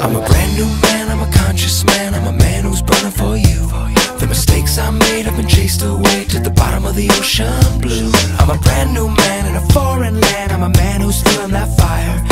I'm a brand new man, I'm a conscious man, I'm a man who's burning for you. The mistakes I made have been chased away to the bottom of the ocean blue. I'm a brand new man in a foreign land, I'm a man who's feeling that fire.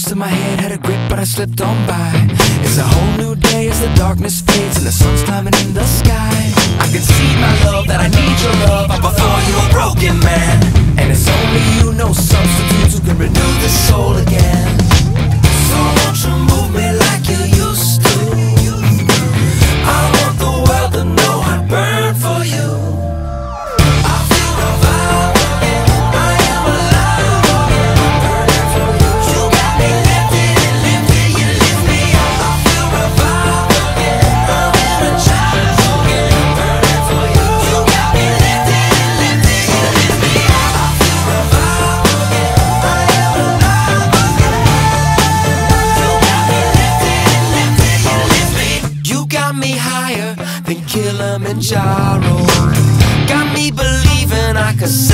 Ghosts in my head had a grip, but I slipped on by. It's a whole new day as the darkness fades and the sun's climbing in the sky. I can see my love that I need your love. I'm before you a broken man, and it's only you, no substitutes who can renew the soul got me higher than Kilimanjaro. Got me believing I could say.